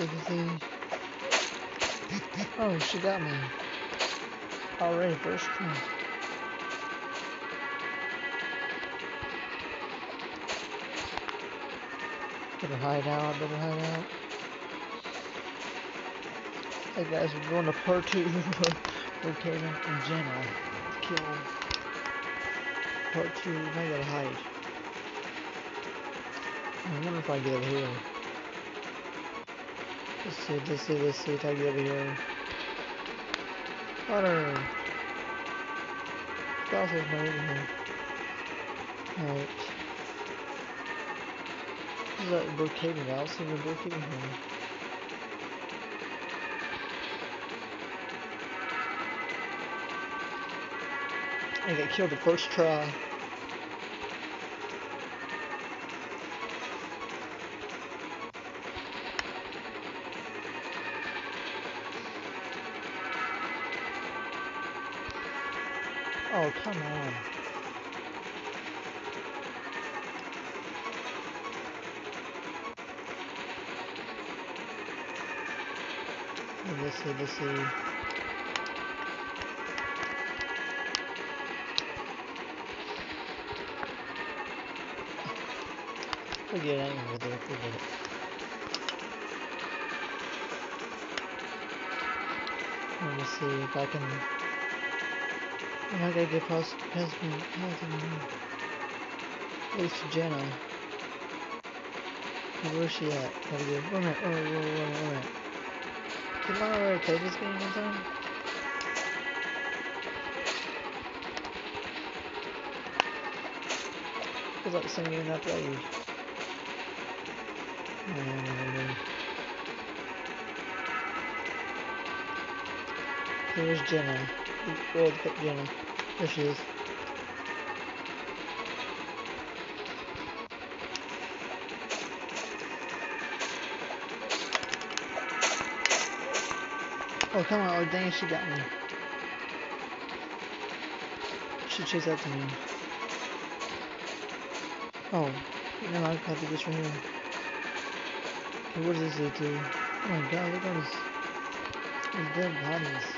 let's. Oh, she got me. Already, first try. Better hide out, better hide out. Hey guys, we're going to part two Kaden and Jenna. Kill. Part two, I gotta hide. I wonder if I get over here. See, let's see, let's see I get over here. Water! Spouse is not over here. Alright. This is at Brookhaven now. I'll see the Brookhaven here. I got killed the first try. Oh, come on. Let's see, let's see. Forget it, I ain't forget it. Let me see if I can another depressed husband least Jenna. Where's she at? Gotta be a woman, oh, wait, wait, wait. Tomorrow I play this game or something? Good luck sending an upload. Um, okay, where's Jenna? Well, pick Jenna. There she is. Oh, come on. Oh, dang, she got me. She chased after me. Oh, no, I gotta do this right here. What does this to? Oh my god, look at these, these dead bodies.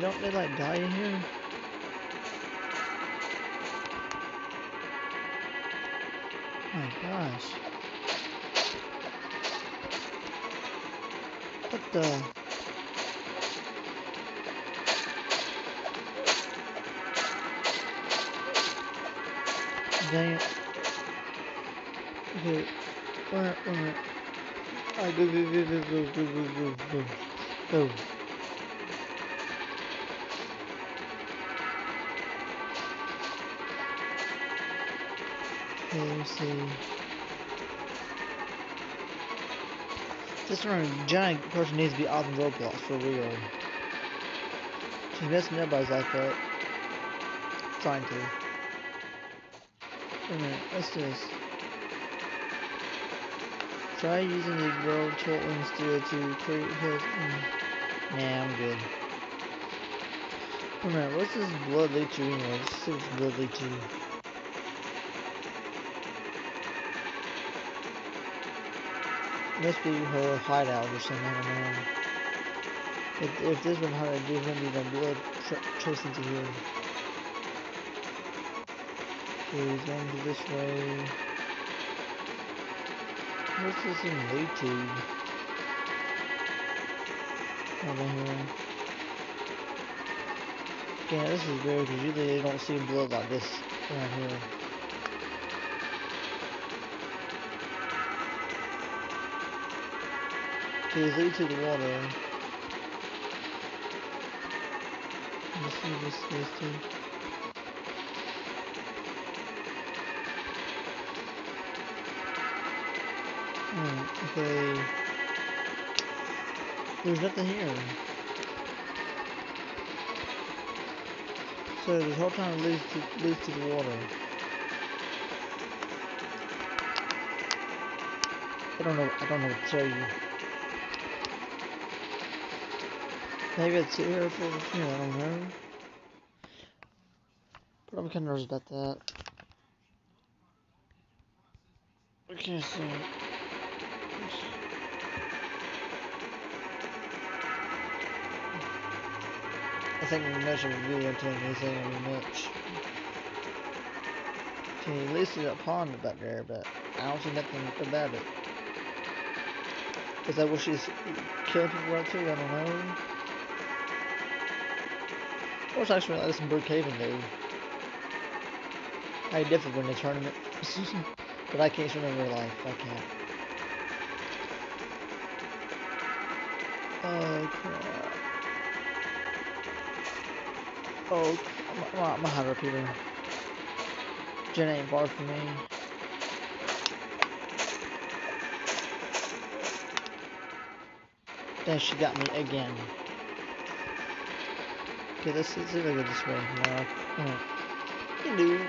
Don't they like die in here? My gosh. What the? Dang it. Okay. Where, where? Alright, go, go, go, go, go, go, go, go, go. See. This one giant person needs to be off in Roblox for real. She's messing everybody's life up. Trying to. Wait a minute, what's this? Try using the tool in studio to create hills. Mm. Nah, I'm good. Wait a minute, what's this blood lead to anyway? Let's see what's blood lead to. Must be her hideout or something, I don't know. If, if this one there's gonna be no blood chasing to here. Okay, he's going to this way. What's this in to? Over here. Yeah, this is weird because usually they don't see blood like this right here. Okay, it's lead to the water. This goes to. Oh, okay. There's nothing here. So So this whole time it leads to leads to the water. I don't know I don't know what to tell you. Maybe it's here for you know, I don't know. But I'm kinda nervous about that. I can't see. I think we measure the video telling me anything on much. Okay, at least there's a pond back there, but I don't see nothing about it. Is that what she's killing people right to? I don't know. What's actually like this in Brookhaven though? I definitely win the tournament. but I can't swim in real life. I can't. Oh crap. Oh, I'm, I'm, a high repeater. Jen ain't far from me. Then she got me again. Okay, let's, see if I go this way. No. You do.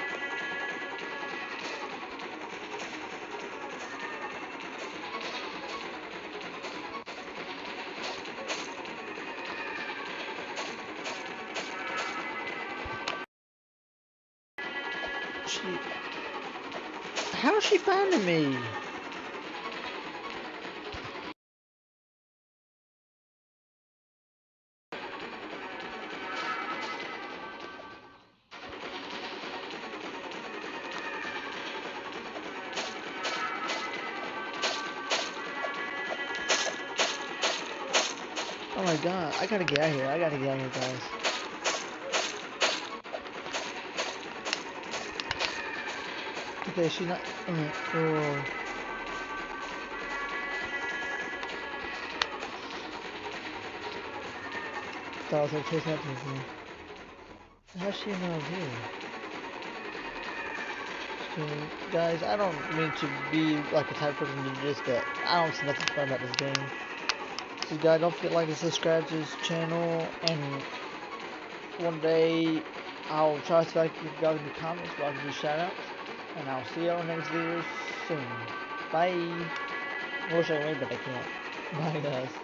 She... How is she finding me? My god, I gotta get out of here. I gotta get out of here, guys. Okay, she's not. Alright, oh. I was like chasing after me. How's she I'm here? Okay, guys, I don't mean to be like a type of person to do this, but I don't see nothing fun about this game. So guys, don't forget to like and subscribe to this channel, and one day I'll try to can get guys in the comments so I can do shoutouts, and I'll see you on the next video soon. Bye! I wish I wait, but I can't. Bye guys.